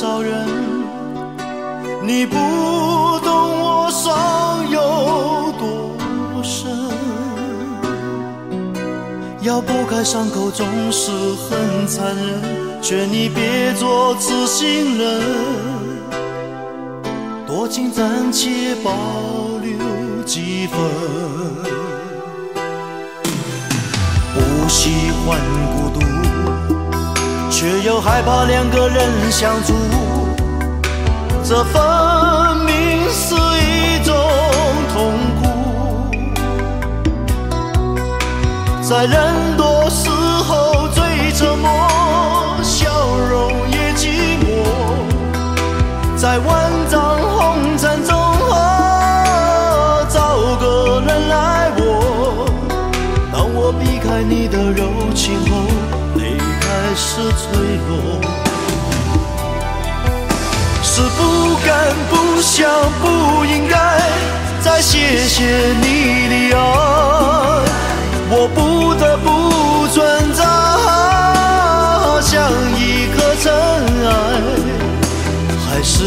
多少人？你不懂我伤有多深。要剥开伤口总是很残忍，劝你别做痴心人，多情暂且保留几分。不喜欢孤独，却又害怕两个人相处，这分明是一种痛苦。在人多时候最沉默，笑容也寂寞。在万丈开始坠落。是不敢、不想、不应该再谢谢你的爱。我不得不存在，像一颗尘埃，还是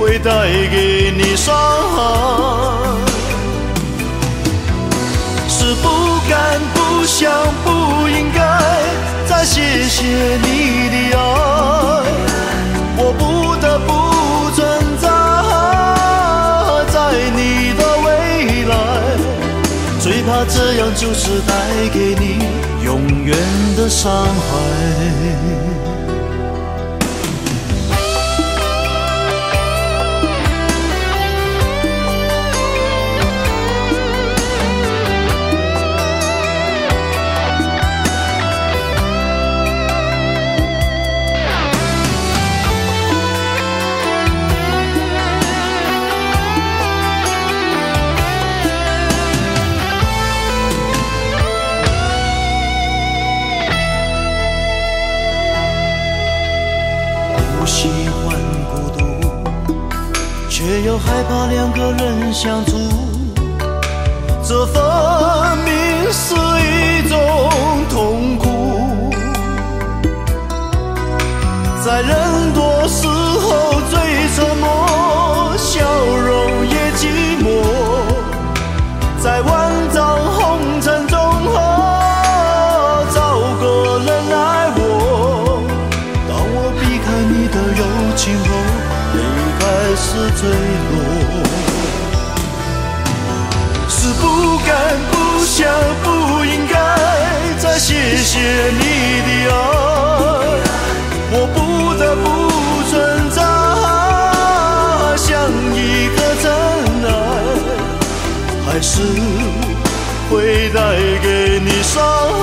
会带给你伤害。是不敢、不想、不应该谢谢你的爱，我不得不存在，在你的未来。最怕这样就是带给你永远的伤害。又害怕两个人相处，这分明是一种痛苦。在人多时候最沉默，笑容也寂寞。在万丈坠落。是不敢、不想、不应该再谢谢你的爱，我不得不存在，像一颗尘埃，还是会带给你伤害。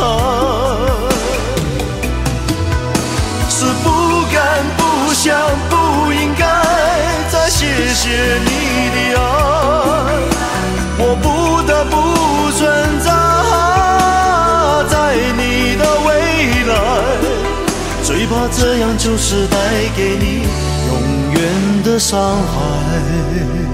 是不敢、不想、不应该谢谢你的爱，我不得不存在，在你的未来。最怕这样就是带给你永远的伤害。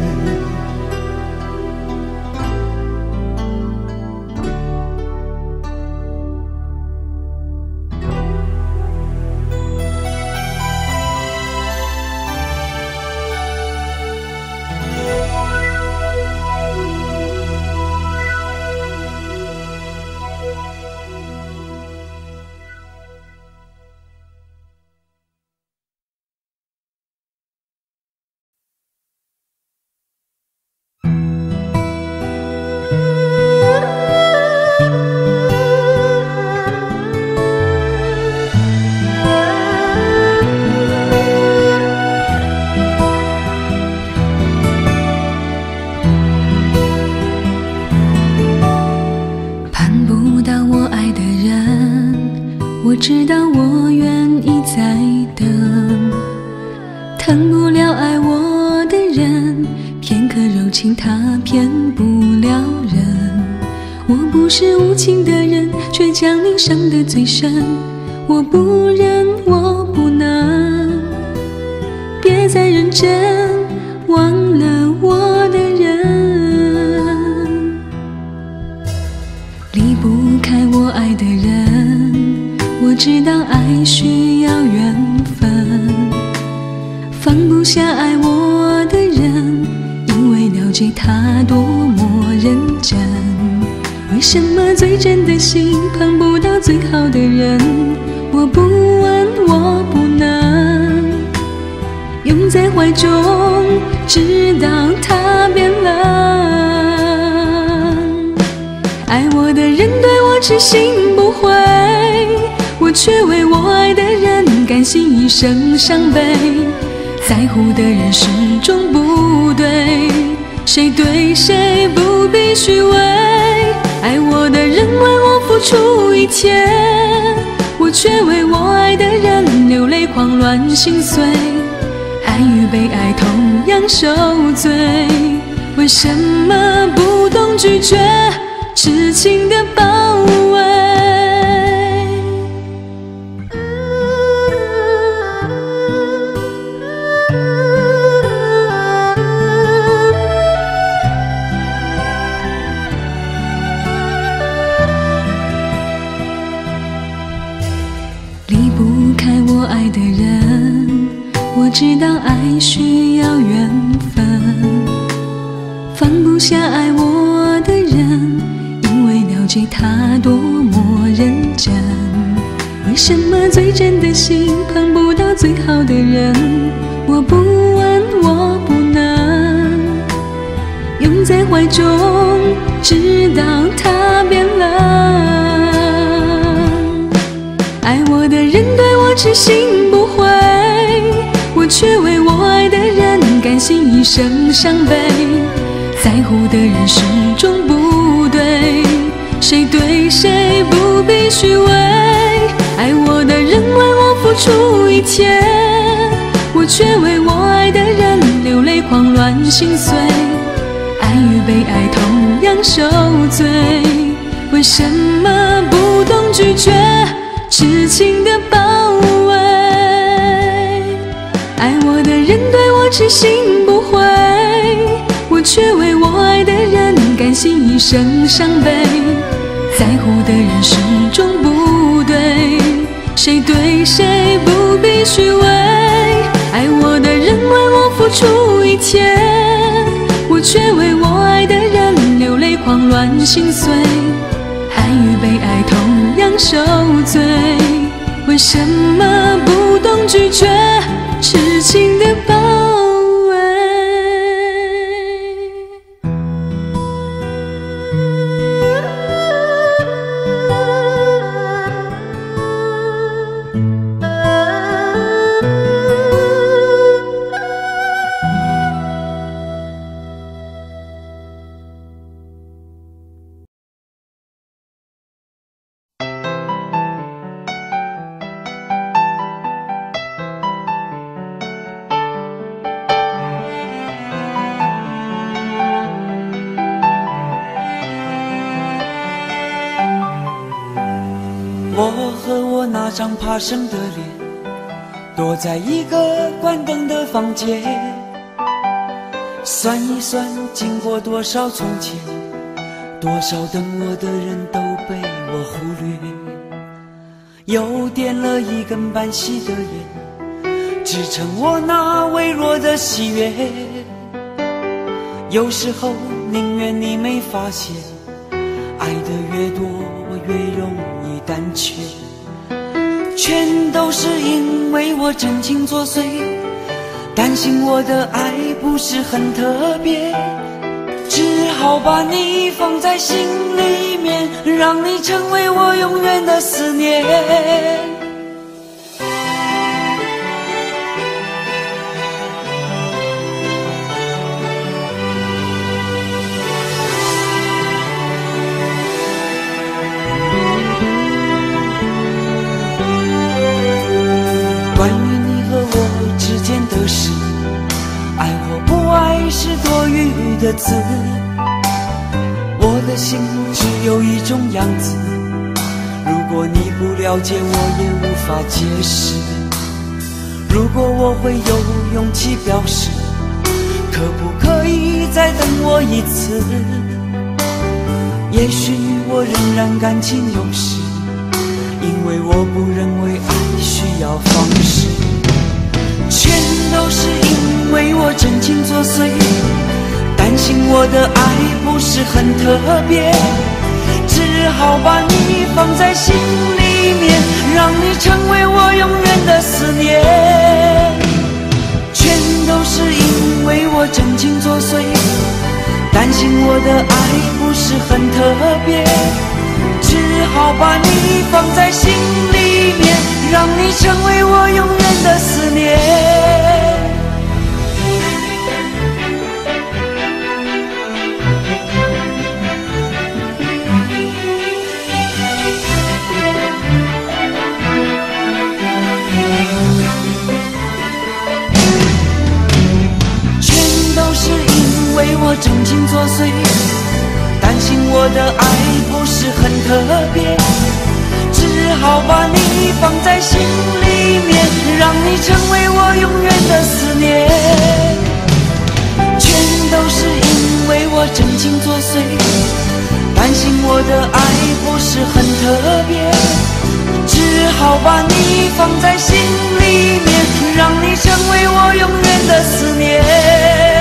道爱需要缘分，放不下爱我的人，因为了解他多么认真。为什么最真的心碰不到最好的人？我不问，我不能拥在怀中，直到他变冷。爱我的人对我痴心不悔，却为我爱的人甘心一生伤悲。在乎的人始终不对，谁对谁不必虚伪。爱我的人为我付出一切，我却为我爱的人流泪狂乱心碎。爱与被爱同样受罪，为什么不懂拒绝痴情的包生伤悲。在乎的人始终不对，谁对谁不必虚伪。爱我的人为我付出一切，我却为我爱的人流泪狂乱心碎。爱与被爱同样受罪，为什么不懂拒绝？痴情的包围，爱我的人对我痴心心一生伤悲。在乎的人始终不对，谁对谁不必虚伪。爱我的人为我付出一切，我却为我爱的人流泪狂乱心碎。爱与被爱同样受罪，为什么不懂拒绝痴情的那张怕生的脸，躲在一个关灯的房间，算一算经过多少从前，多少等我的人都被我忽略，又点了一根半熄的烟，支撑我那微弱的喜悦。有时候宁愿你没发现，爱的越多越容易胆怯，全都是因为我真情作祟，担心我的爱不是很特别，只好把你放在心里面，让你成为我永远的思念。了解，我也无法解释。如果我会有勇气表示，可不可以再等我一次？也许我仍然感情用事，因为我不认为爱需要方式，全都是因为我真情作祟，担心我的爱不是很特别，只好把你放在心里面，让你成为我永远的思念。全都是因为我真情作祟，担心我的爱不是很特别。只好把你放在心里面，让你成为我永远的思念。我真情作祟。担心我的爱不是很特别，只好把你放在心里面，让你成为我永远的思念。全都是因为我真情作祟，担心我的爱不是很特别，只好把你放在心里面，让你成为我永远的思念。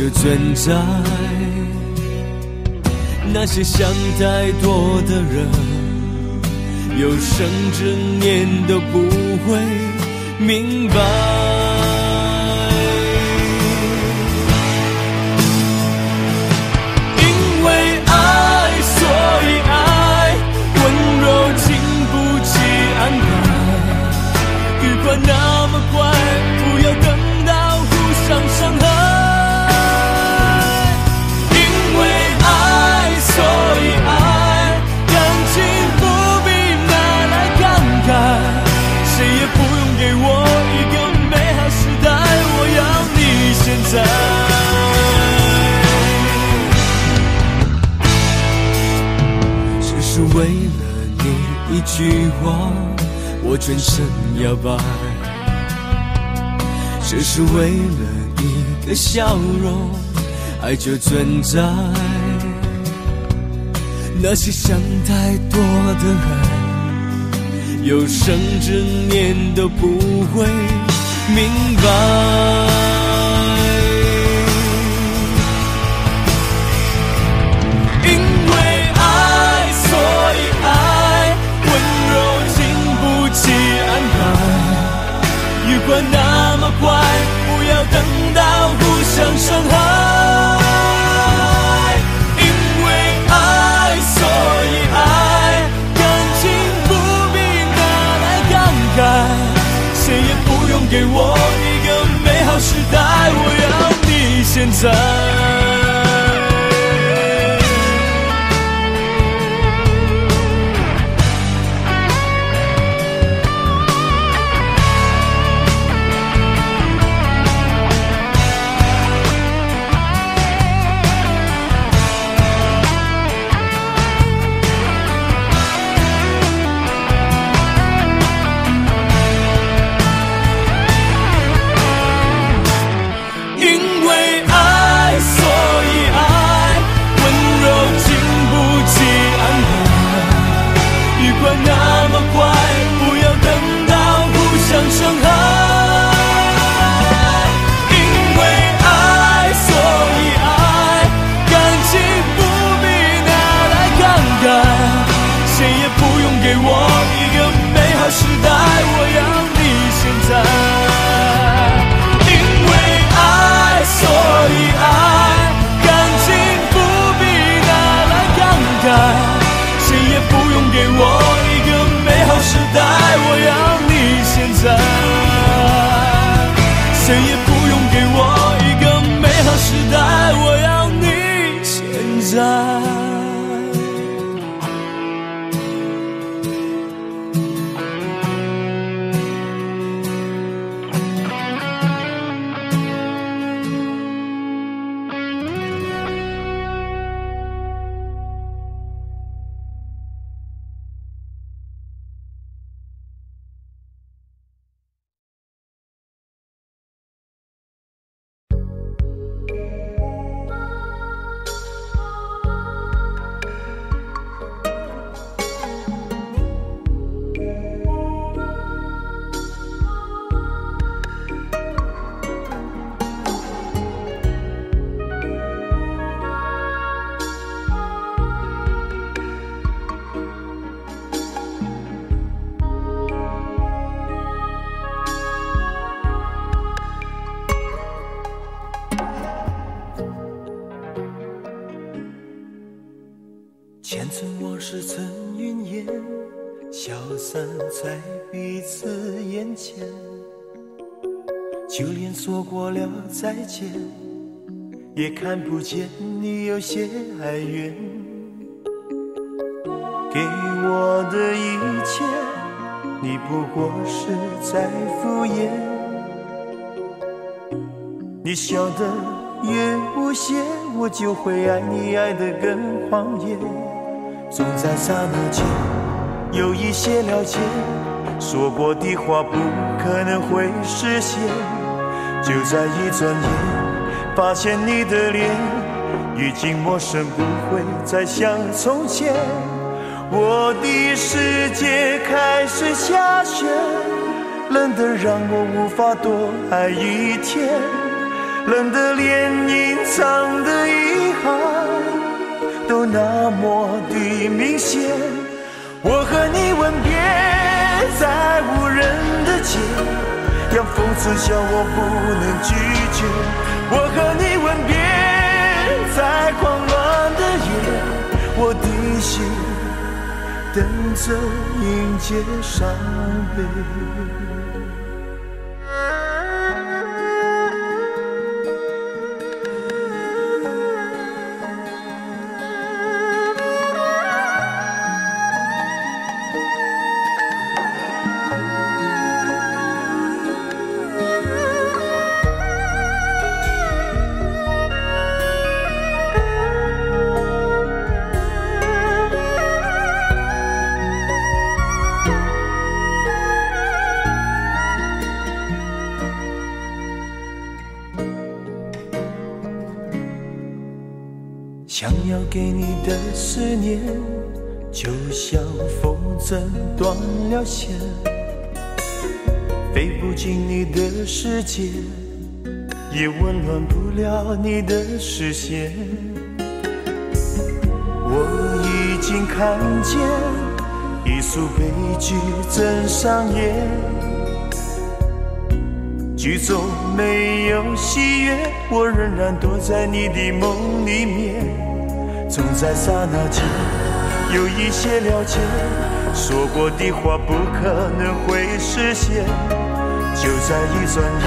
就存在。那些想太多的人，有生之年都不会明白。因为爱，所以爱，温柔经不起安排。雨快那么快，不要等到互相伤害。句话，我全身摇摆；只是为了一个笑容，爱就存在。那些想太多的人，有生之年都不会明白。管。那么快，不要等到互相伤害。因为爱，所以爱，感情不必拿来慷慨。谁也不用给我一个美好时代，我要你现在。说再见，也看不见你有些哀怨。给我的一切，你不过是在敷衍。你笑得越无邪，我就会爱你爱得更狂野。总在刹那间有一些了解，说过的话不可能会实现。就在一转眼，发现你的脸已经陌生，不会再像从前。我的世界开始下雪，冷得让我无法多爱一天，冷得连隐藏的遗憾。都那么的明显，我和你吻别在无人的街，让风痴笑我不能拒绝。我和你吻别在狂乱的夜，我的心等着迎接伤悲。进你的世界，也温暖不了你的视线。我已经看见一出悲剧正上演，剧中没有喜悦，我仍然躲在你的梦里面。总在刹那间有一些了解，说过的话不可能会实现。就在一转眼，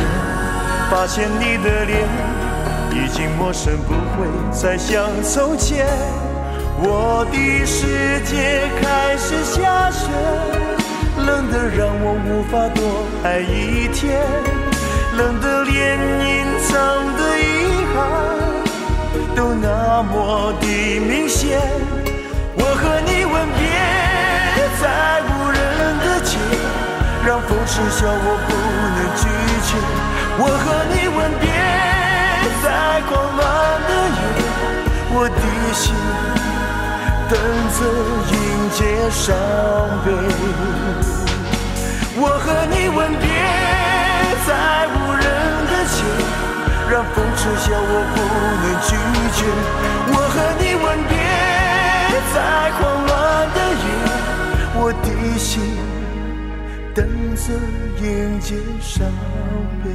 发现你的脸已经陌生，不会再像从前。我的世界开始下雪，冷得让我无法多爱一天，冷得连隐藏的遗憾。都那么的明显，让风痴笑我不能拒绝我和你吻别在狂乱的夜我的心等着迎接伤悲。我和你吻别在无人的街让风痴笑我不能拒绝。我和你吻别在狂乱的夜我的心等着迎接伤悲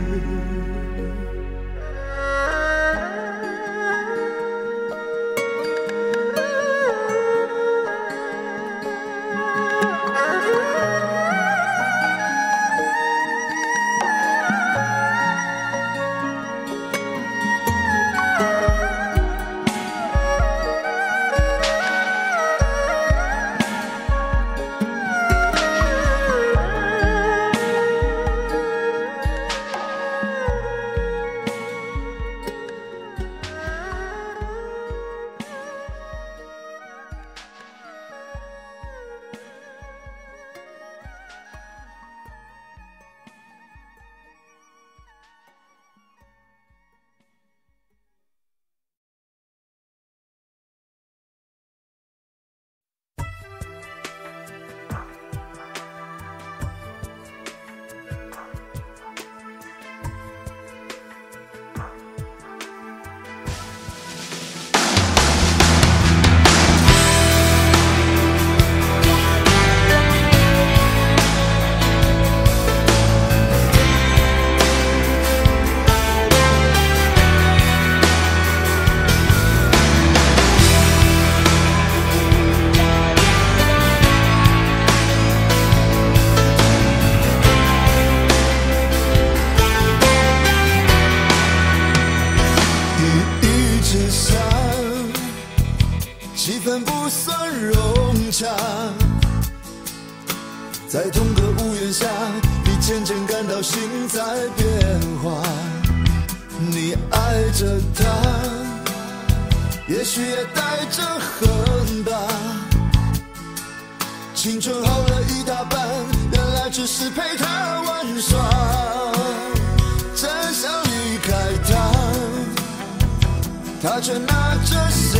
他却拿着鲜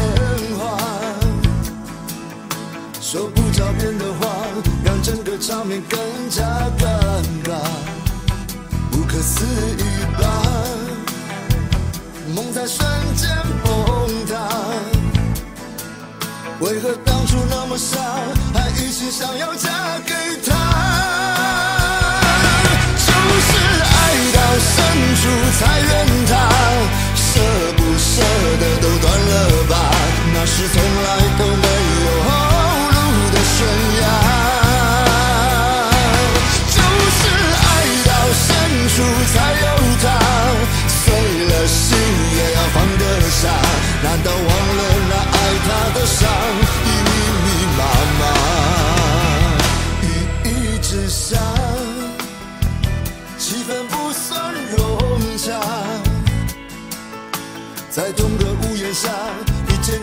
花说不着边的话让整个场面更加尴尬不可思议吧梦在瞬间崩塌为何当初那么傻还一心想要嫁是从来都没有后路的悬崖。就是爱到深处才有他，碎了心也要放得下。难道忘了那爱他的伤已密密麻麻？雨一直下，气氛不算融洽，在同个屋檐下。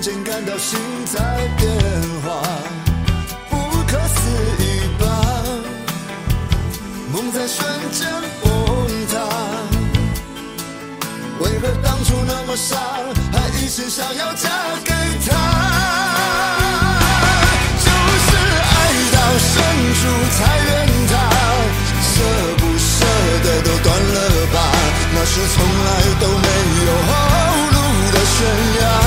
先感到心在变化不可思议吧？梦在瞬间崩塌为何当初那么傻还一心想要嫁给他？就是爱到深处才怨他舍不舍得都断了吧？那是从来都没有后路的悬崖。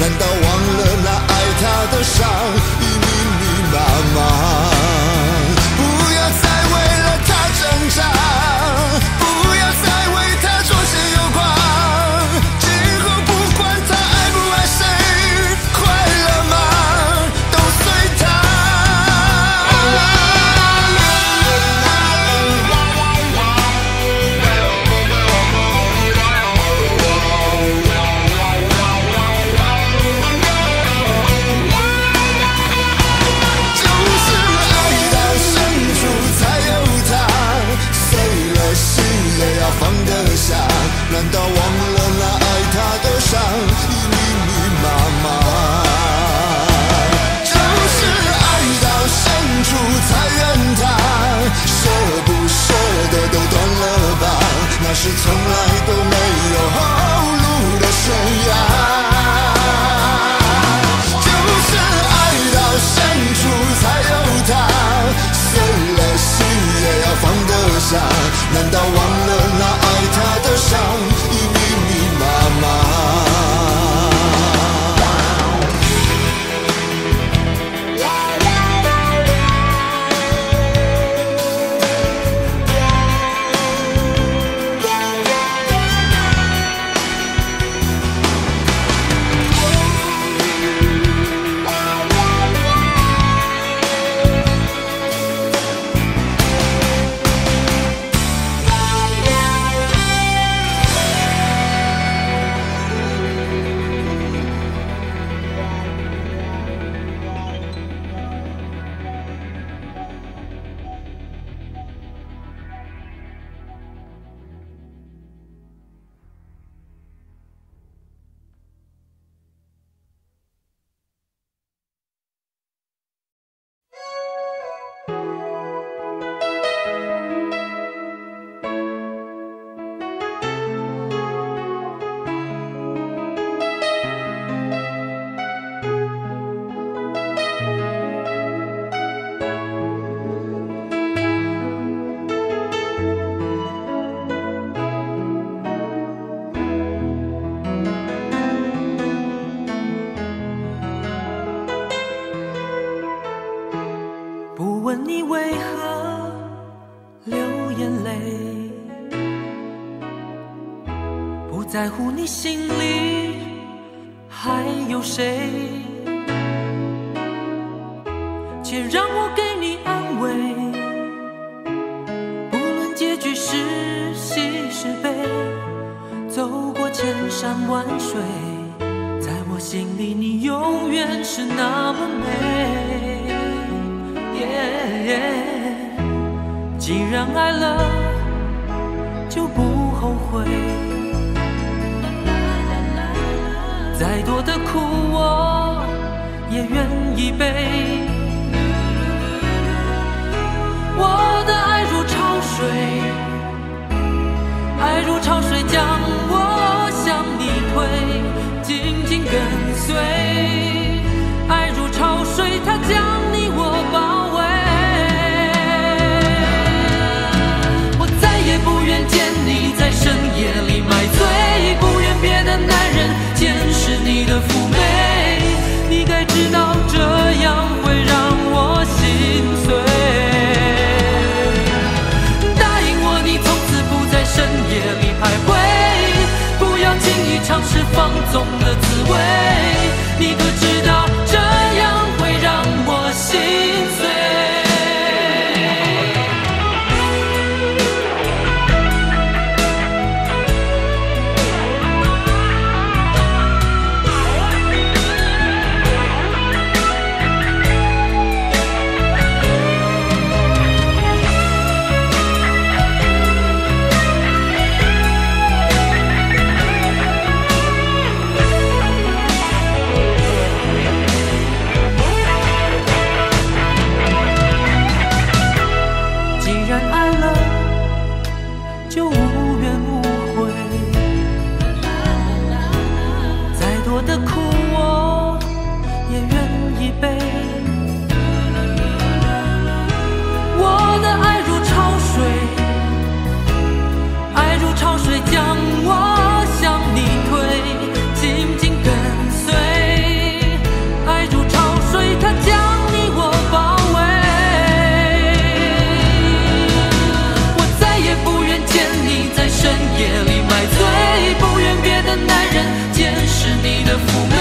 难道忘了那爱他的伤？已密密麻麻既然爱了就不后悔。再多的苦我也愿意背。我的爱如潮水爱如潮水将放纵 Come on.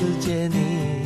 世界你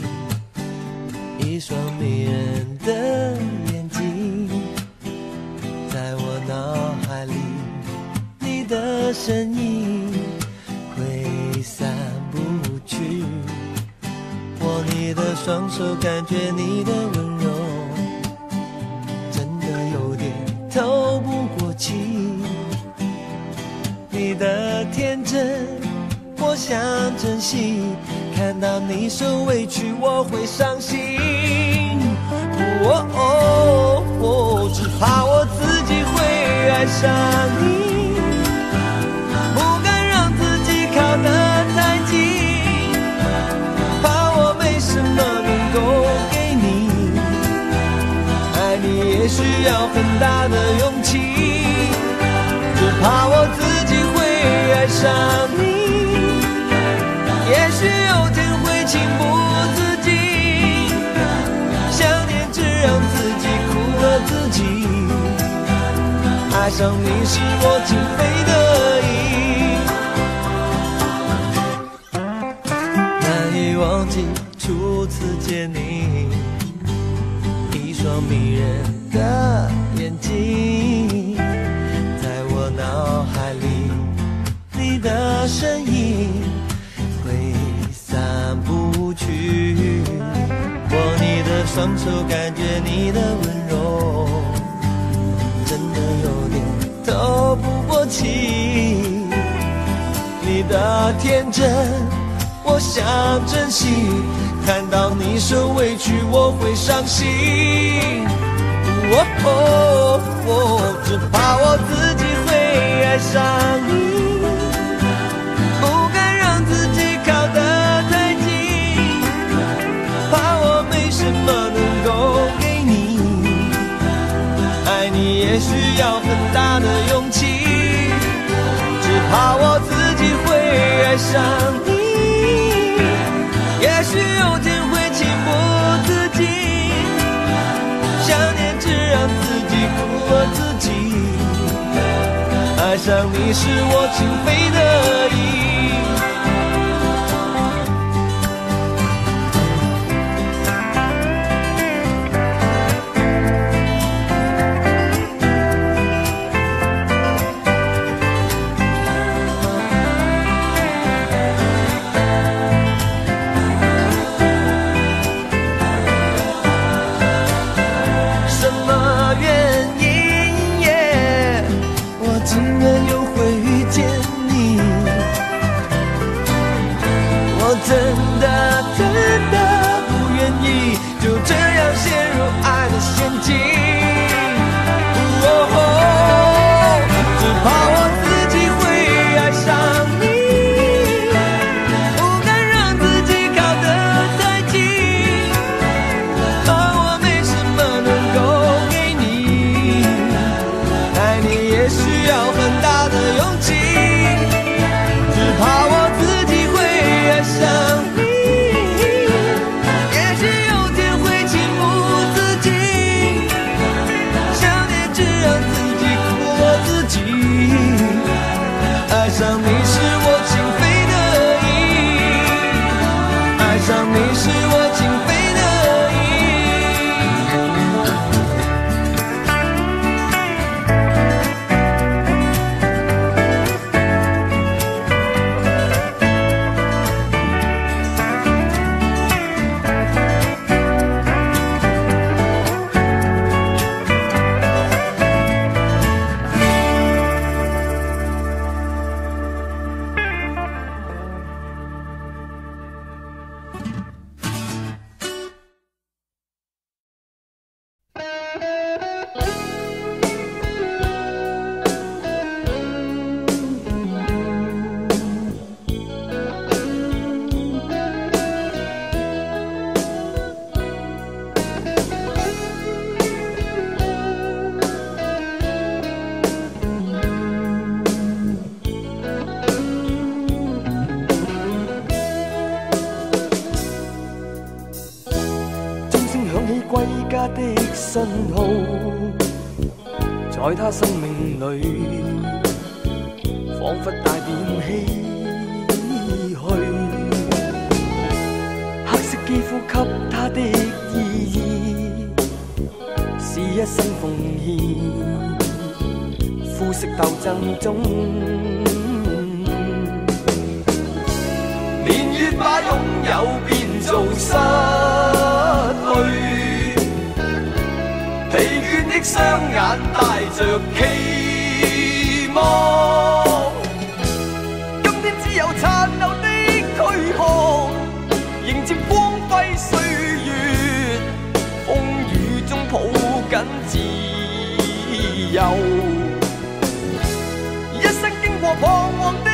我彷徨的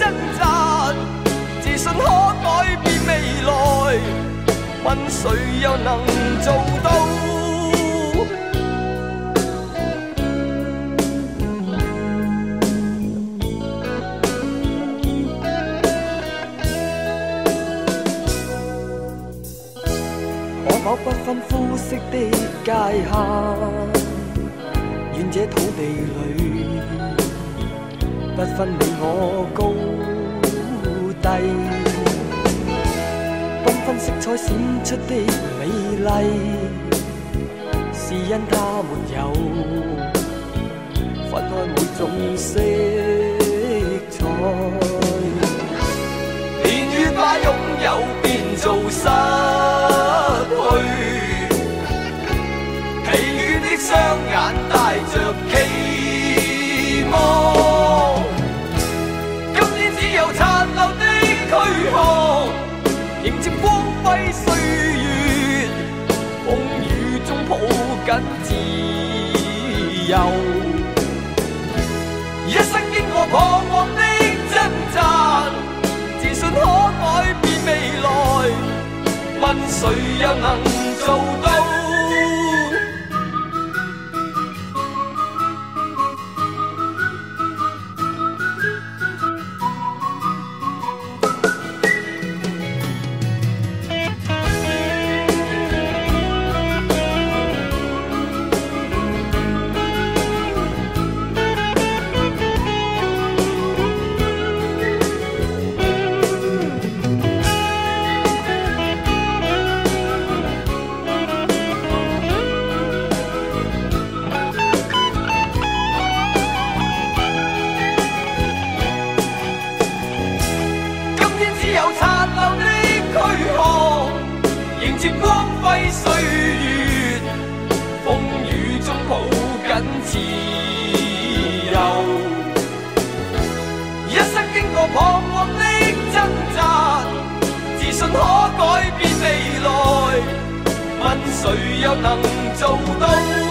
掙扎，自信可改變未來，問誰又能做到？我不分膚色的界限，願這土地裏。不分你我高低，缤紛色彩閃出的美麗，是因它沒有分開每種色彩。年月把擁有變做失去，疲倦的雙眼。右。一生經過彷徨的掙扎，自信可改變未來。問誰又能做到？若能做到。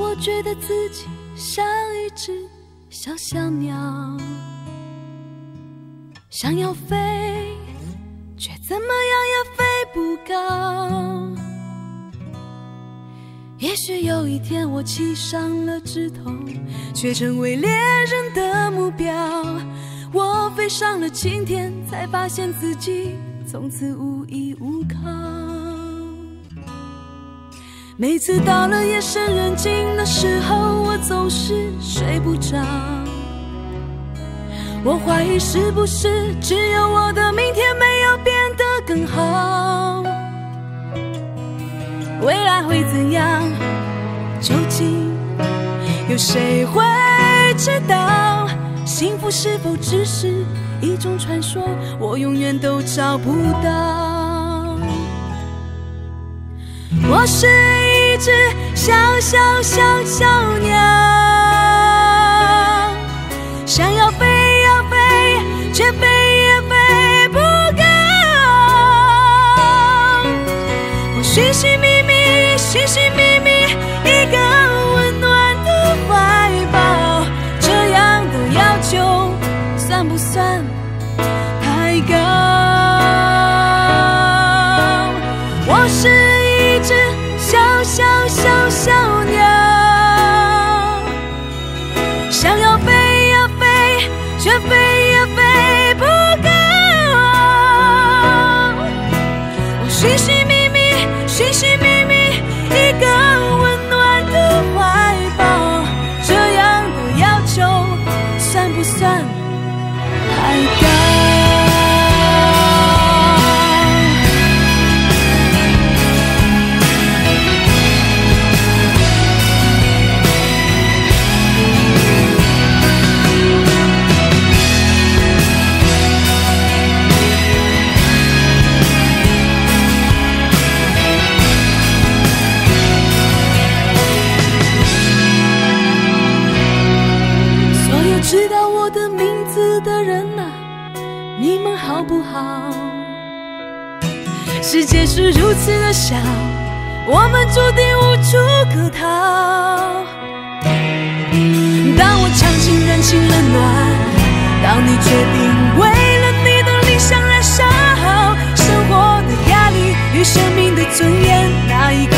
我觉得自己像一只小小鸟，想要飞，却怎么样也飞不高。也许有一天我栖上了枝头，却成为猎人的目标。我飞上了青天，才发现自己从此无依无靠。每次到了夜深人静的时候，我总是睡不着。我怀疑是不是只有我的明天没有变得更好？未来会怎样？究竟有谁会知道？幸福是否只是一种传说？我永远都找不到。我是一只小小小小鸟，想要飞呀飞，却飞也飞不高。我寻寻觅觅，寻寻觅是如此的小，我们注定无处可逃。当我尝尽人情冷暖，当你决定为了你的理想燃烧，生活的压力与生命的尊严，哪一个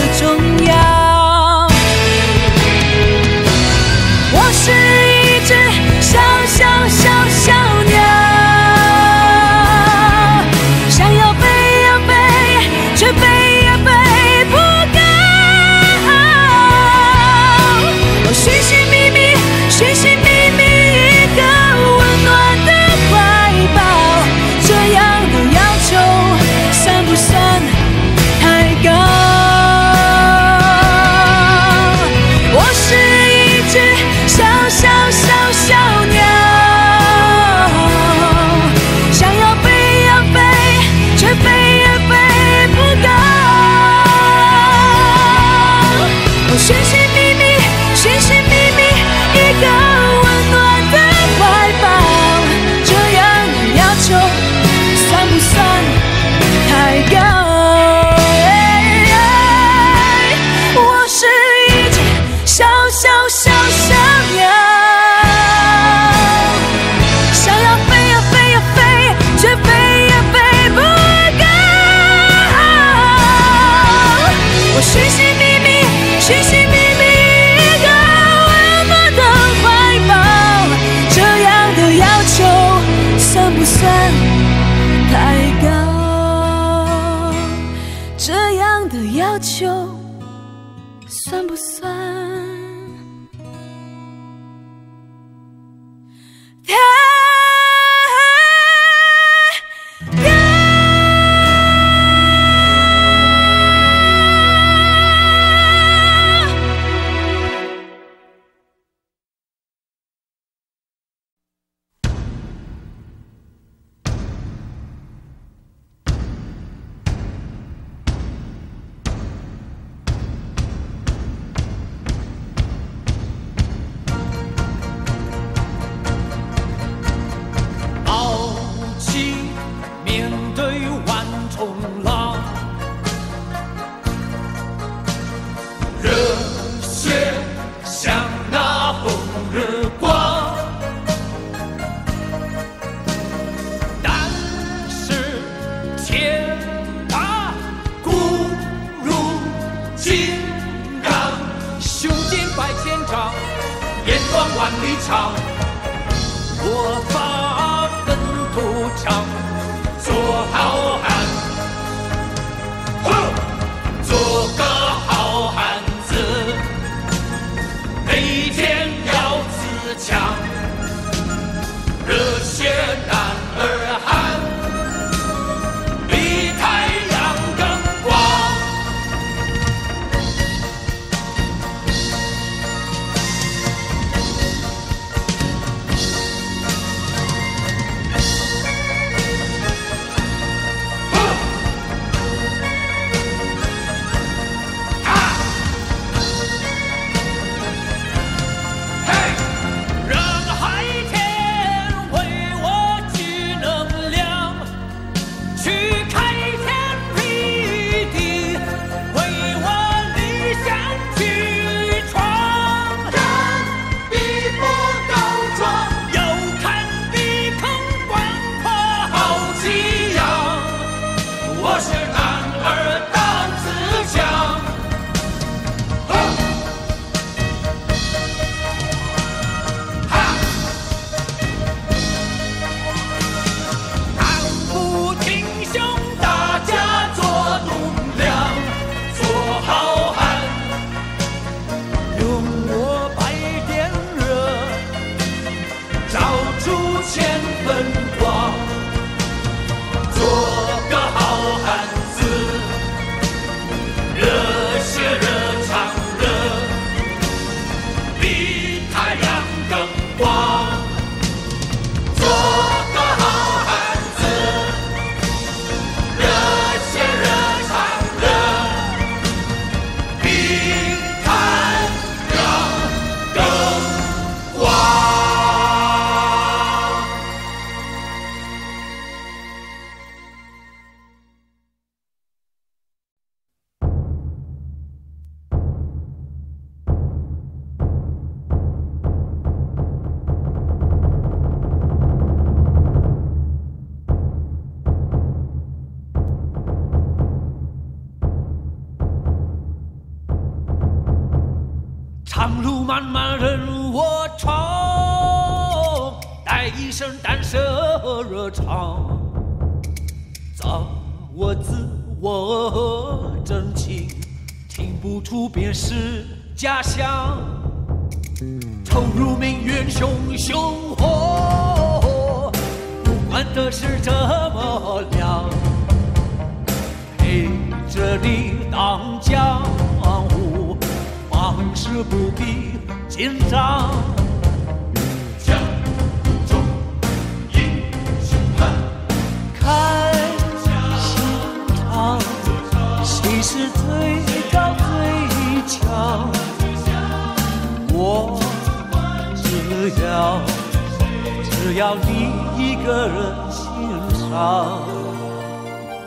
强，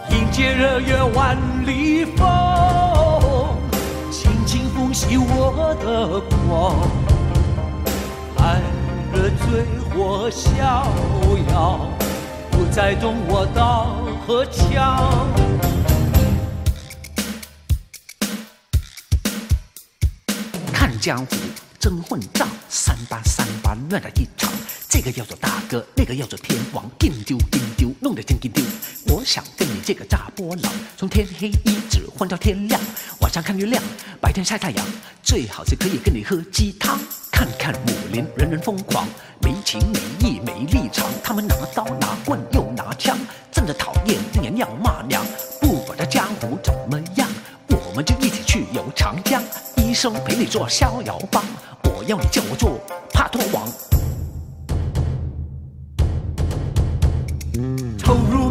迎接日月万里风，轻轻风袭我的光，爱人醉或逍遥，不再动我刀和枪。看江湖，争混账，三八三八乱了一场。这个要做大哥，那个要做天王，定丢定丢，弄得真硬丢。我想跟你借个大波浪，从天黑一直晃到天亮，晚上看月亮，白天晒太阳，最好是可以跟你喝鸡汤。看看武林，人人疯狂，没情没义没立场，他们拿刀拿棍又拿枪，真的讨厌，令人要骂娘。不管这江湖怎么样，我们就一起去游长江。医生陪你做逍遥帮，我要你叫我做帕托王。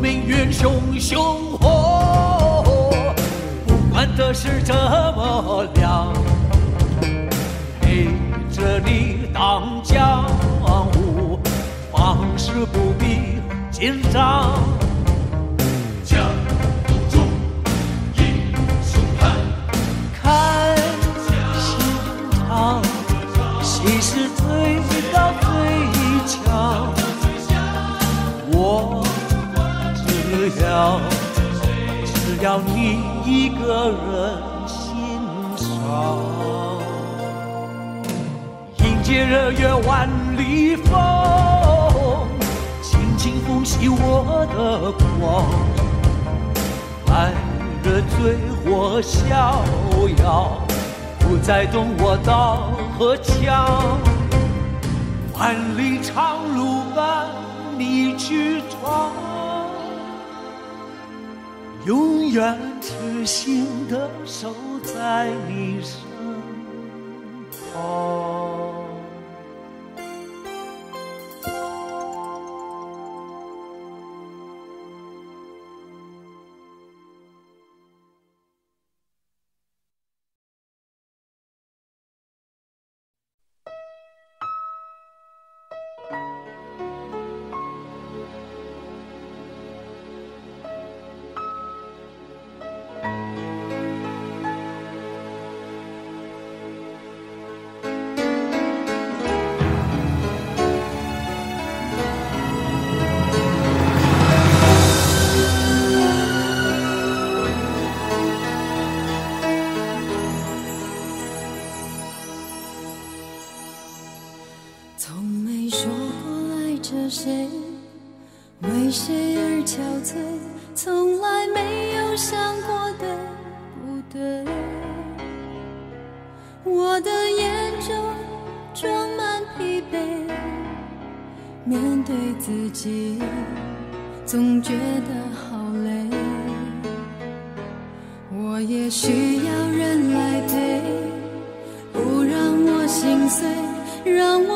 命运熊熊火，不管得失怎么量，陪着你当江湖，往事不必紧张。江中英雄汉，看心肠，谁是最高只要只要你一个人欣赏，迎接日月万里风，轻轻拂袭我的光。爱人醉我逍遥，不再懂我刀和枪。万里长路伴你去闯，永远痴心的守在你身旁。谁，为谁而憔悴，从来没有想过对不对。我的眼中装满疲惫，面对自己总觉得好累。我也需要人来陪，不让我心碎。让我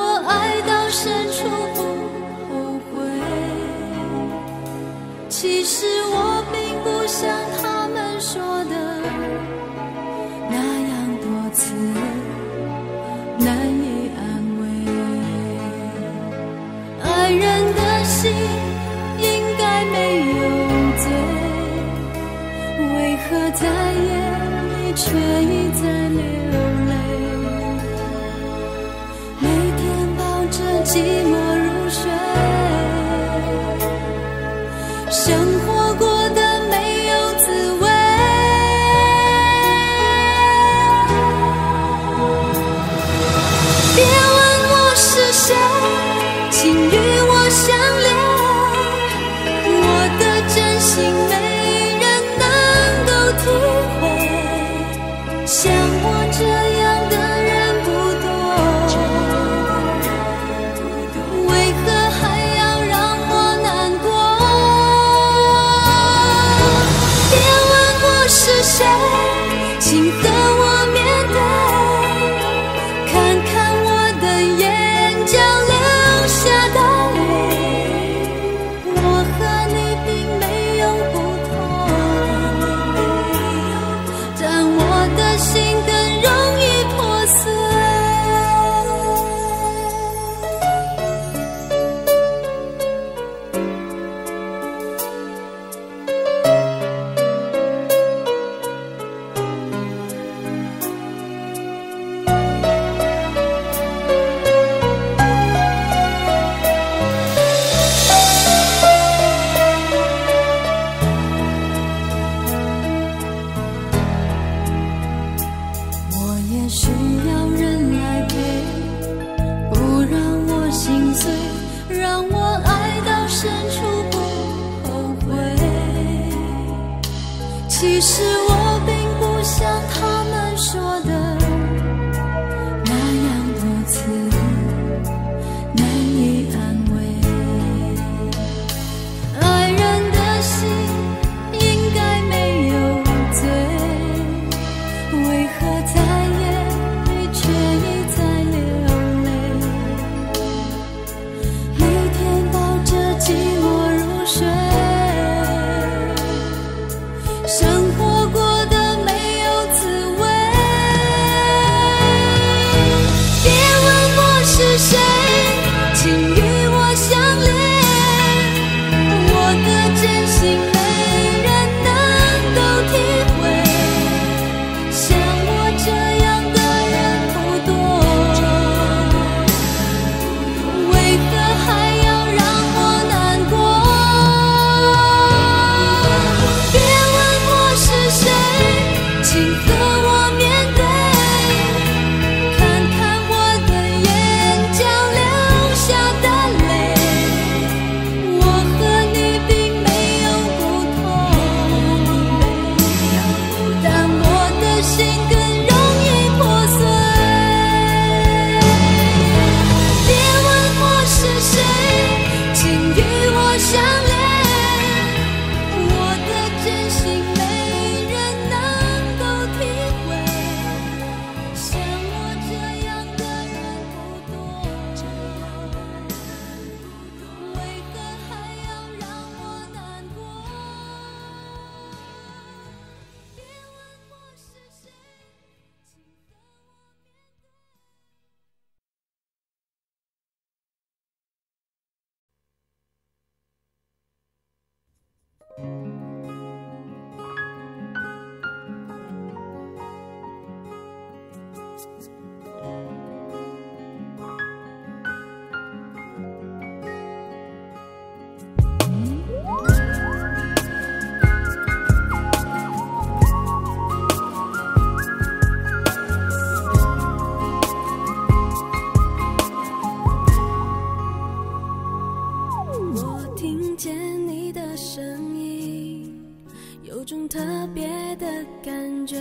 种特别的感觉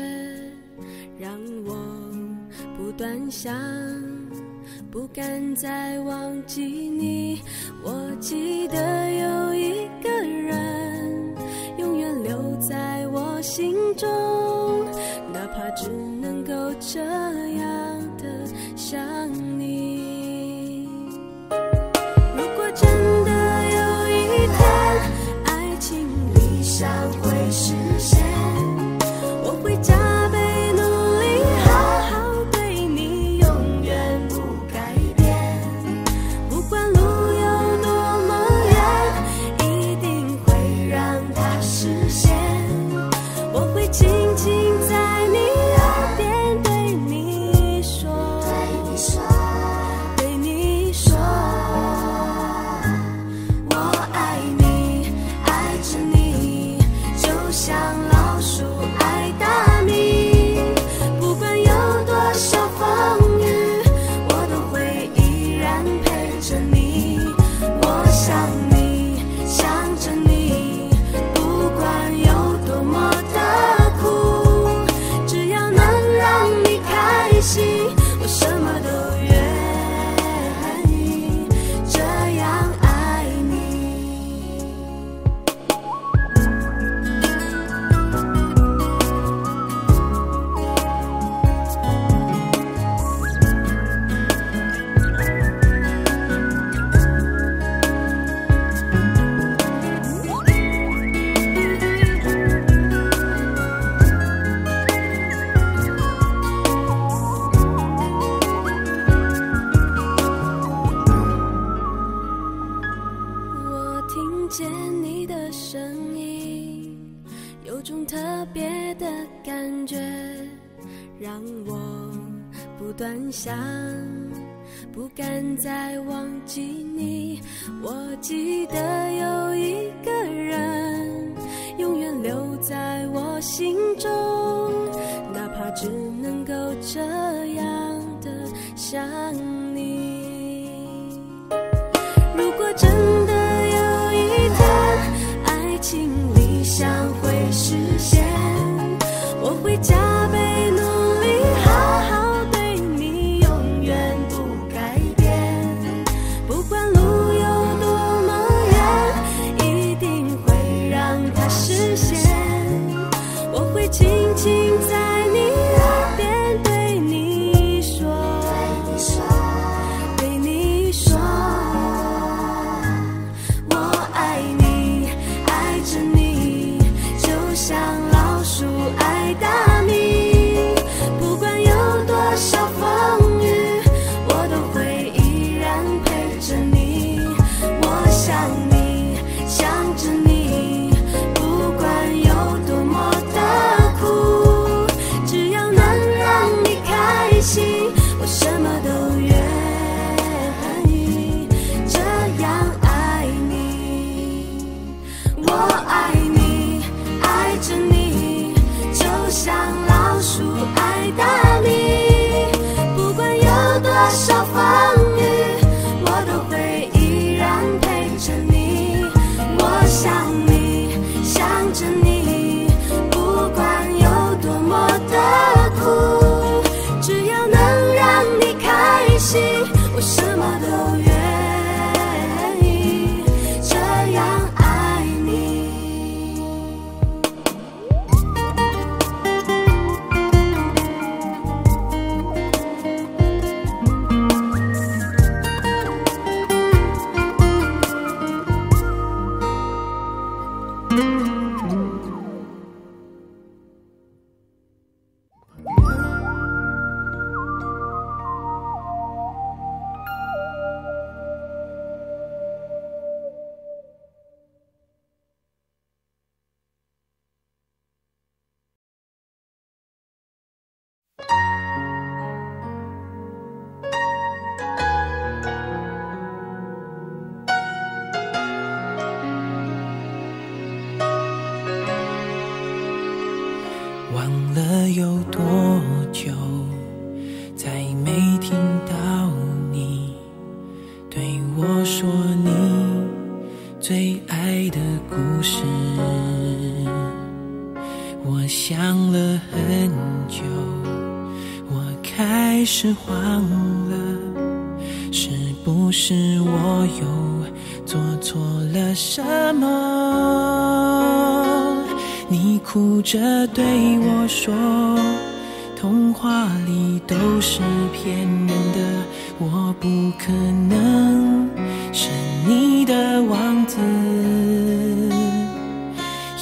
让我不断想不敢再忘记你。我记得有一个人永远留在我心中哪怕只能够这样的想想不敢再忘记你。我记得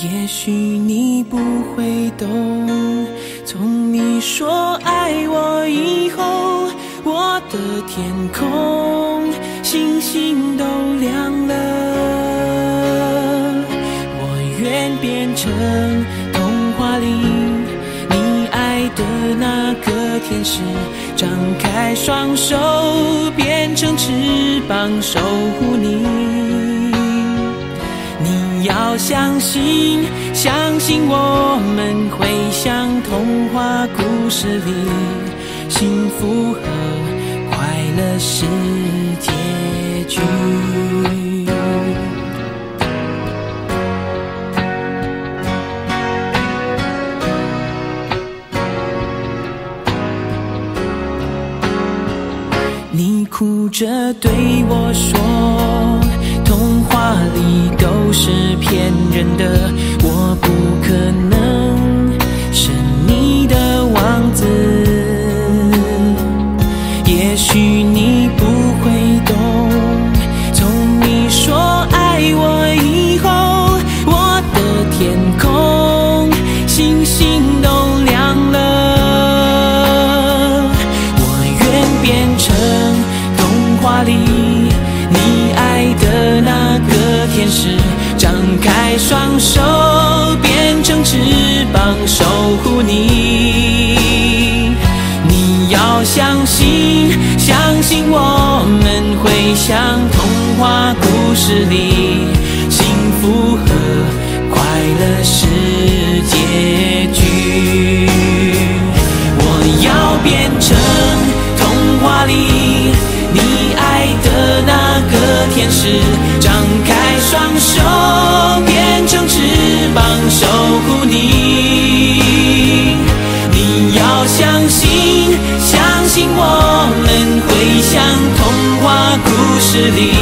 也许你不会懂，从你说爱我以后，我的天空星星都亮了。我愿变成童话里你爱的那个天使，张开双手变成翅膀守护你。相信，相信我们会像童话故事里，幸福和快乐是结局。你哭着对我说。童话里的是骗人的，我不可能守护你。你要相信，相信我们会像童话故事里，幸福和快乐是结局。我要变成童话里你爱的那个天使，张开双手变成翅膀守护相信我们会像童话故事里，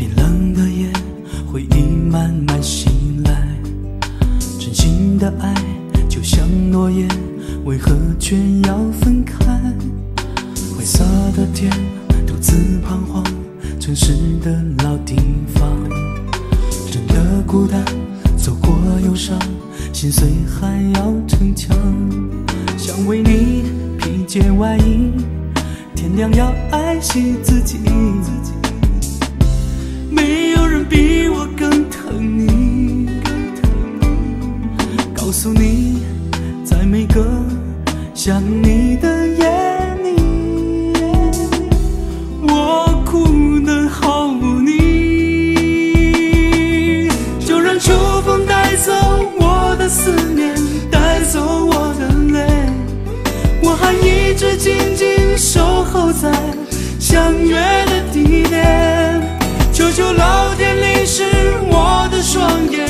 冰冷的夜，回忆慢慢醒来。真心的爱就像诺言，为何却要分开？灰色的天，独自彷徨，城市的老地方，真的孤单，走过忧伤，心碎还要逞强，想为你披件外衣。天亮要爱惜自己，诉你，在每个想你的夜里，我哭得毫无你。就让秋风带走我的思念，带走我的泪。我还一直紧紧守候在相约的地点，求求老天淋湿我的双眼，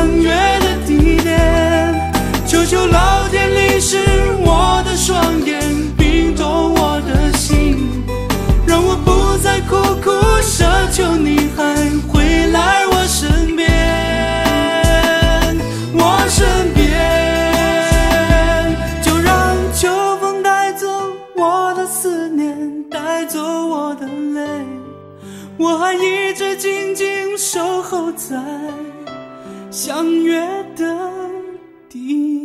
相约的地点，求求老天淋湿我的双眼，冰冻我的心。让我不再苦苦奢求你还回来我身边，我身边。就让秋风带走我的思念，带走我的泪。我还一直静静守候在相约的地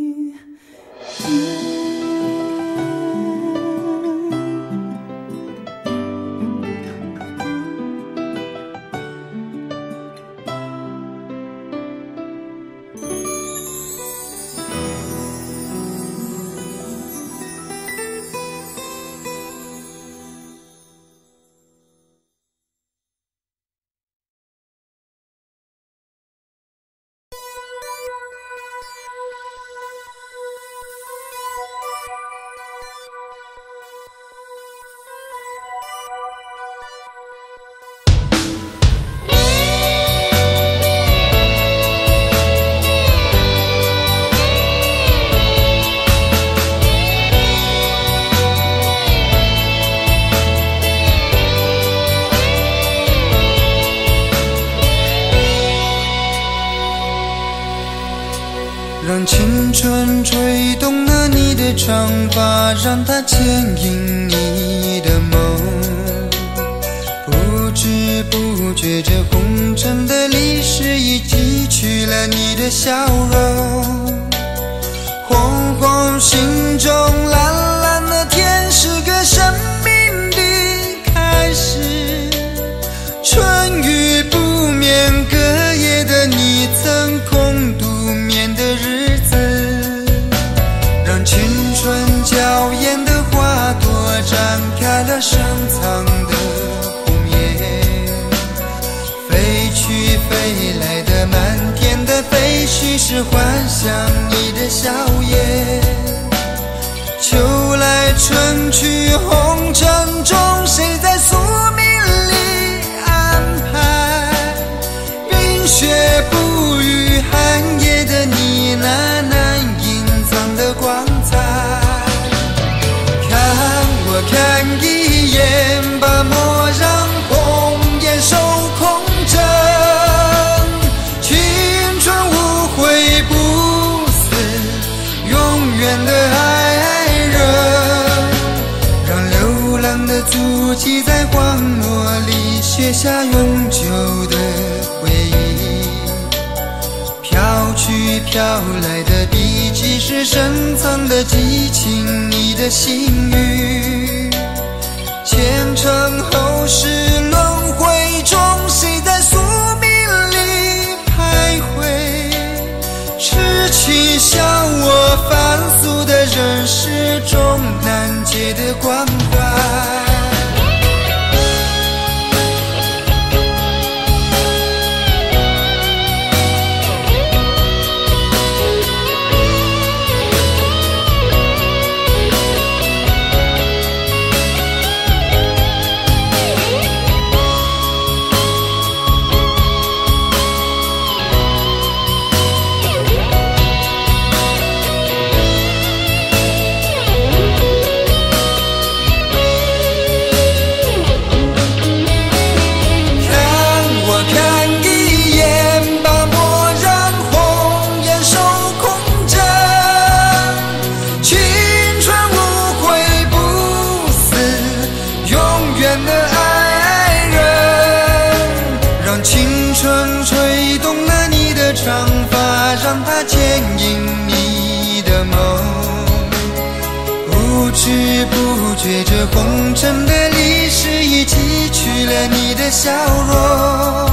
飘来的笔迹是深藏的激情，你的心语，前尘后世轮回中，谁在宿命里徘徊？痴情笑我凡俗的人世中难解的关。不觉这红尘的历史已记取了你的笑容。